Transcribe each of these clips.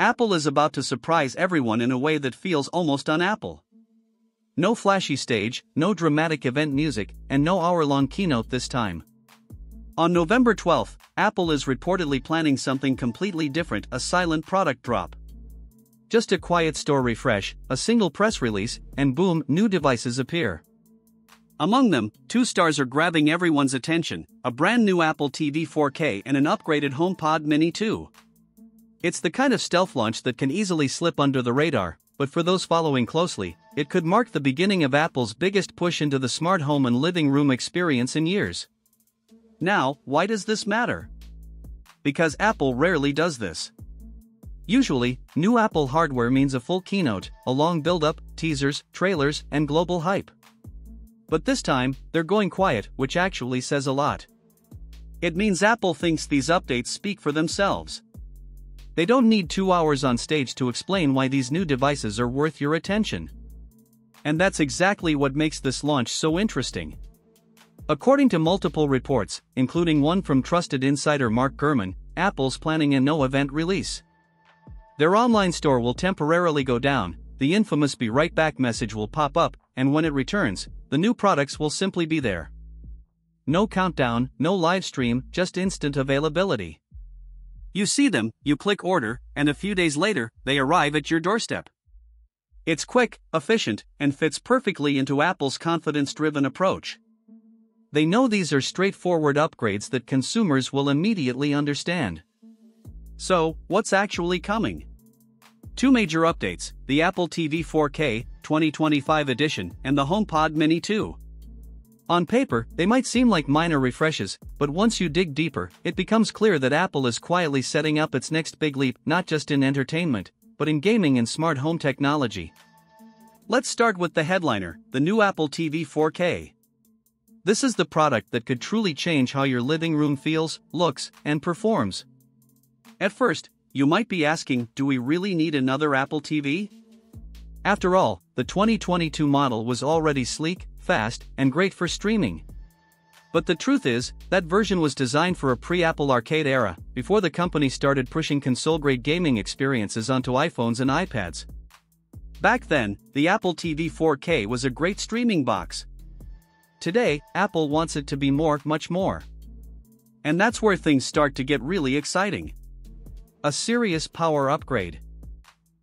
Apple is about to surprise everyone in a way that feels almost un-Apple. No flashy stage, no dramatic event music, and no hour-long keynote this time. On November 12, Apple is reportedly planning something completely different a silent product drop. Just a quiet store refresh, a single press release, and boom, new devices appear. Among them, two stars are grabbing everyone's attention a brand new Apple TV 4K and an upgraded HomePod Mini 2. It's the kind of stealth launch that can easily slip under the radar, but for those following closely, it could mark the beginning of Apple's biggest push into the smart home and living room experience in years. Now, why does this matter? Because Apple rarely does this. Usually, new Apple hardware means a full keynote, a long build up, teasers, trailers, and global hype. But this time, they're going quiet, which actually says a lot. It means Apple thinks these updates speak for themselves. They don't need two hours on stage to explain why these new devices are worth your attention. And that's exactly what makes this launch so interesting. According to multiple reports, including one from trusted insider Mark Gurman, Apple's planning a no event release. Their online store will temporarily go down, the infamous be right back message will pop up, and when it returns, the new products will simply be there. No countdown, no live stream, just instant availability. You see them, you click order, and a few days later, they arrive at your doorstep. It's quick, efficient, and fits perfectly into Apple's confidence driven approach. They know these are straightforward upgrades that consumers will immediately understand. So, what's actually coming? Two major updates the Apple TV 4K 2025 edition and the HomePod Mini 2. On paper, they might seem like minor refreshes, but once you dig deeper, it becomes clear that Apple is quietly setting up its next big leap not just in entertainment, but in gaming and smart home technology. Let's start with the headliner the new Apple TV 4K. This is the product that could truly change how your living room feels, looks, and performs. At first, you might be asking do we really need another Apple TV? After all, the 2022 model was already sleek, fast, and great for streaming. But the truth is, that version was designed for a pre Apple Arcade era, before the company started pushing console grade gaming experiences onto iPhones and iPads. Back then, the Apple TV 4K was a great streaming box. Today, Apple wants it to be more, much more. And that's where things start to get really exciting. A serious power upgrade.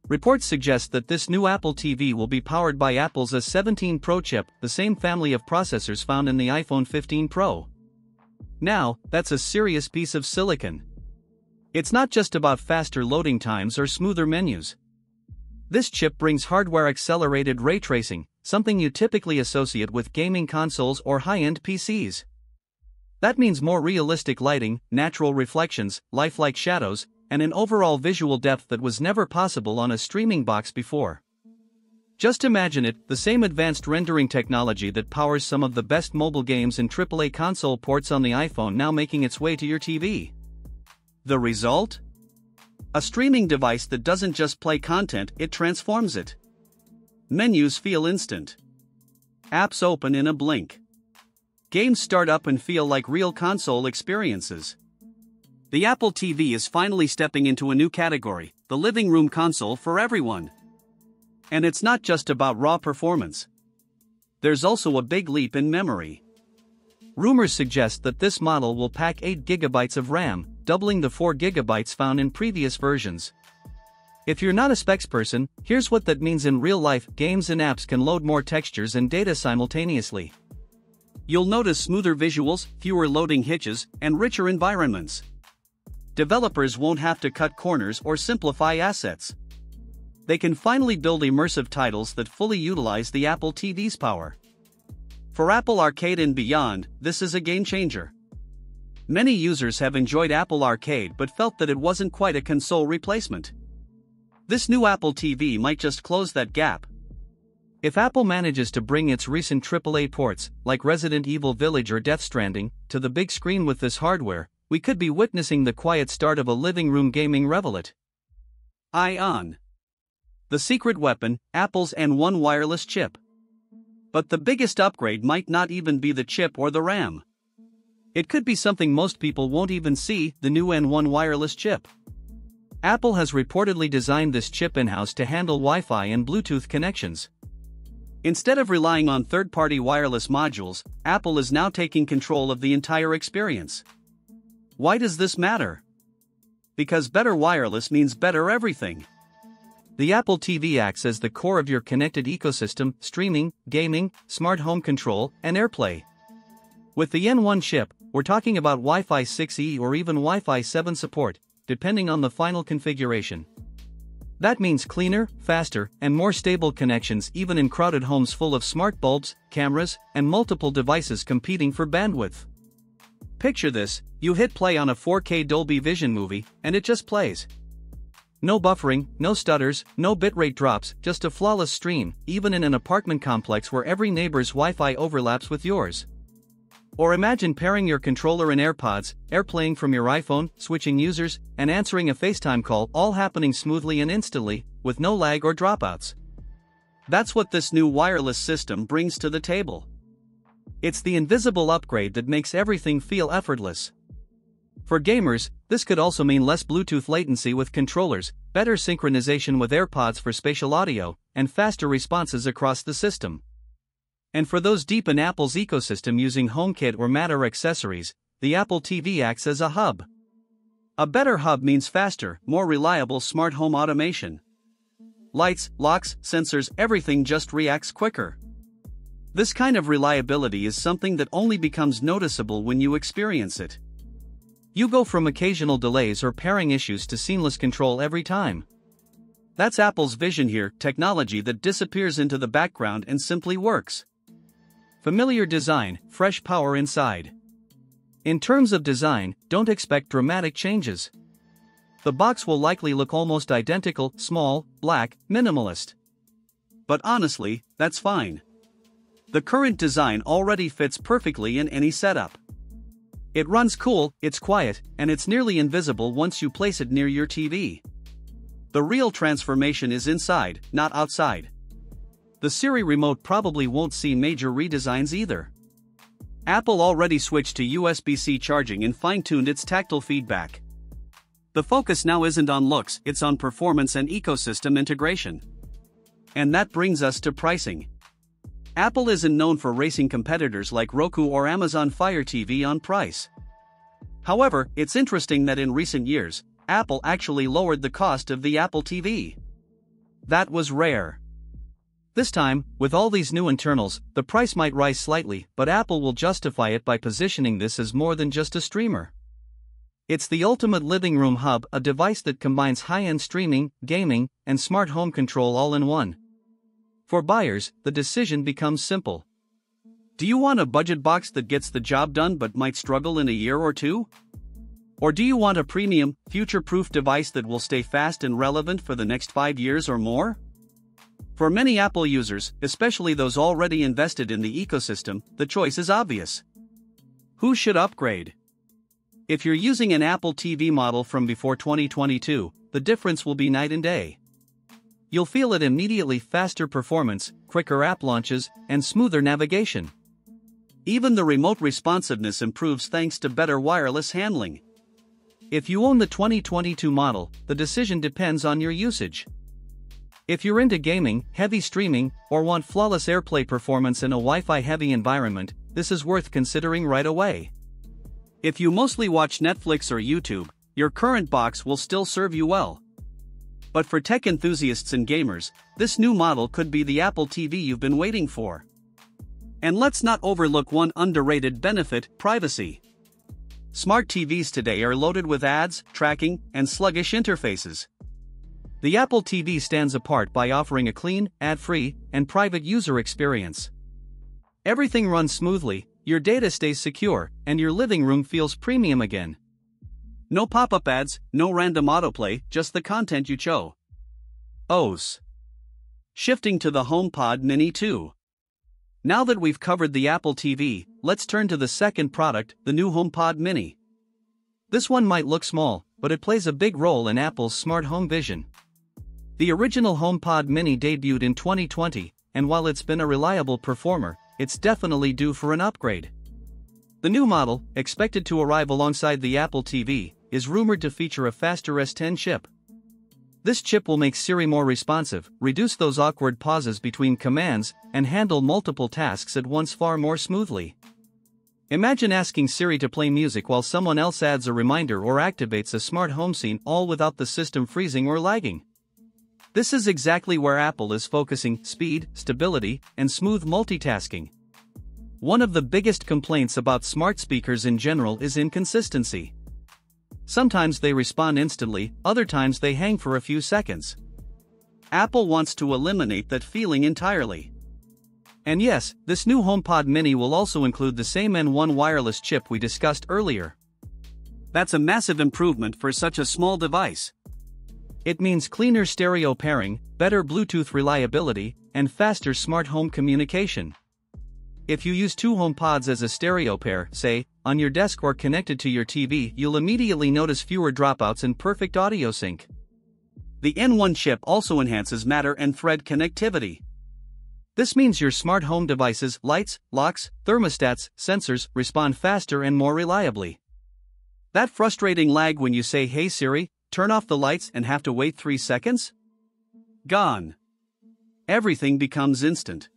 Reports suggest that this new Apple TV will be powered by Apple's A17 Pro chip, the same family of processors found in the iPhone 15 Pro. Now, that's a serious piece of silicon. It's not just about faster loading times or smoother menus. This chip brings hardware accelerated ray tracing, something you typically associate with gaming consoles or high end PCs. That means more realistic lighting, natural reflections, lifelike shadows, and an overall visual depth that was never possible on a streaming box before. Just imagine it the same advanced rendering technology that powers some of the best mobile games and AAA console ports on the iPhone now making its way to your TV. The result? A streaming device that doesn't just play content, it transforms it. Menus feel instant. Apps open in a blink. Games start up and feel like real console experiences. The Apple TV is finally stepping into a new category the living room console for everyone. And it's not just about raw performance. There's also a big leap in memory. Rumors suggest that this model will pack 8GB of RAM, doubling the 4GB found in previous versions. If you're not a specs person, here's what that means in real life games and apps can load more textures and data simultaneously. You'll notice smoother visuals, fewer loading hitches, and richer environments developers won't have to cut corners or simplify assets. They can finally build immersive titles that fully utilize the Apple TV's power. For Apple Arcade and beyond, this is a game changer. Many users have enjoyed Apple Arcade but felt that it wasn't quite a console replacement. This new Apple TV might just close that gap. If Apple manages to bring its recent AAA ports, like Resident Evil Village or Death Stranding, to the big screen with this hardware, we could be witnessing the quiet start of a living room gaming revelet. Ion. The secret weapon, Apple's N1 wireless chip. But the biggest upgrade might not even be the chip or the RAM. It could be something most people won't even see the new N1 wireless chip. Apple has reportedly designed this chip in-house to handle Wi-Fi and Bluetooth connections. Instead of relying on third-party wireless modules, Apple is now taking control of the entire experience. Why does this matter? Because better wireless means better everything. The Apple TV acts as the core of your connected ecosystem, streaming, gaming, smart home control, and AirPlay. With the N1 chip, we're talking about Wi Fi 6E or even Wi Fi 7 support, depending on the final configuration. That means cleaner, faster, and more stable connections even in crowded homes full of smart bulbs, cameras, and multiple devices competing for bandwidth. Picture this you hit play on a 4K Dolby Vision movie, and it just plays. No buffering, no stutters, no bitrate drops, just a flawless stream, even in an apartment complex where every neighbor's Wi Fi overlaps with yours. Or imagine pairing your controller and AirPods, AirPlaying from your iPhone, switching users, and answering a FaceTime call all happening smoothly and instantly, with no lag or dropouts. That's what this new wireless system brings to the table. It's the invisible upgrade that makes everything feel effortless. For gamers, this could also mean less Bluetooth latency with controllers, better synchronization with AirPods for spatial audio, and faster responses across the system. And for those deep in Apple's ecosystem using HomeKit or Matter accessories, the Apple TV acts as a hub. A better hub means faster, more reliable smart home automation. Lights, locks, sensors, everything just reacts quicker. This kind of reliability is something that only becomes noticeable when you experience it. You go from occasional delays or pairing issues to seamless control every time. That's Apple's vision here technology that disappears into the background and simply works. Familiar design, fresh power inside. In terms of design, don't expect dramatic changes. The box will likely look almost identical, small, black, minimalist. But honestly, that's fine. The current design already fits perfectly in any setup. It runs cool, it's quiet, and it's nearly invisible once you place it near your TV. The real transformation is inside, not outside. The Siri remote probably won't see major redesigns either. Apple already switched to USB C charging and fine tuned its tactile feedback. The focus now isn't on looks, it's on performance and ecosystem integration. And that brings us to pricing. Apple isn't known for racing competitors like Roku or Amazon Fire TV on price. However, it's interesting that in recent years, Apple actually lowered the cost of the Apple TV. That was rare. This time, with all these new internals, the price might rise slightly, but Apple will justify it by positioning this as more than just a streamer. It's the ultimate living room hub, a device that combines high end streaming, gaming, and smart home control all in one. For buyers, the decision becomes simple. Do you want a budget box that gets the job done but might struggle in a year or two? Or do you want a premium, future proof device that will stay fast and relevant for the next five years or more? For many Apple users, especially those already invested in the ecosystem, the choice is obvious. Who should upgrade? If you're using an Apple TV model from before 2022, the difference will be night and day. You'll feel it immediately faster performance, quicker app launches, and smoother navigation. Even the remote responsiveness improves thanks to better wireless handling. If you own the 2022 model, the decision depends on your usage. If you're into gaming, heavy streaming, or want flawless AirPlay performance in a Wi Fi heavy environment, this is worth considering right away. If you mostly watch Netflix or YouTube, your current box will still serve you well. But for tech enthusiasts and gamers, this new model could be the Apple TV you've been waiting for. And let's not overlook one underrated benefit privacy. Smart TVs today are loaded with ads, tracking, and sluggish interfaces. The Apple TV stands apart by offering a clean, ad free, and private user experience. Everything runs smoothly, your data stays secure, and your living room feels premium again. No pop up ads, no random autoplay, just the content you chose. OS. Shifting to the HomePod Mini 2. Now that we've covered the Apple TV, let's turn to the second product, the new HomePod Mini. This one might look small, but it plays a big role in Apple's smart home vision. The original HomePod Mini debuted in 2020, and while it's been a reliable performer, it's definitely due for an upgrade. The new model, expected to arrive alongside the Apple TV, is rumored to feature a faster S10 chip. This chip will make Siri more responsive, reduce those awkward pauses between commands, and handle multiple tasks at once far more smoothly. Imagine asking Siri to play music while someone else adds a reminder or activates a smart home scene all without the system freezing or lagging. This is exactly where Apple is focusing speed, stability, and smooth multitasking. One of the biggest complaints about smart speakers in general is inconsistency. Sometimes they respond instantly, other times they hang for a few seconds. Apple wants to eliminate that feeling entirely. And yes, this new HomePod mini will also include the same N1 wireless chip we discussed earlier. That's a massive improvement for such a small device. It means cleaner stereo pairing, better Bluetooth reliability, and faster smart home communication. If you use two HomePods as a stereo pair, say, on your desk or connected to your TV, you'll immediately notice fewer dropouts and perfect audio sync. The N1 chip also enhances Matter and Thread connectivity. This means your smart home devices, lights, locks, thermostats, sensors respond faster and more reliably. That frustrating lag when you say, Hey Siri, turn off the lights and have to wait 3 seconds? Gone. Everything becomes instant.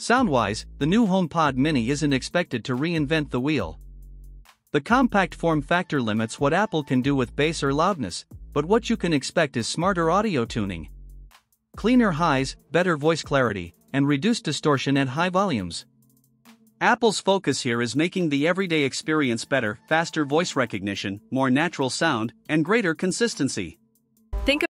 Sound-wise, the new HomePod mini isn't expected to reinvent the wheel. The compact form factor limits what Apple can do with bass or loudness, but what you can expect is smarter audio tuning. Cleaner highs, better voice clarity, and reduced distortion at high volumes. Apple's focus here is making the everyday experience better, faster voice recognition, more natural sound, and greater consistency. Think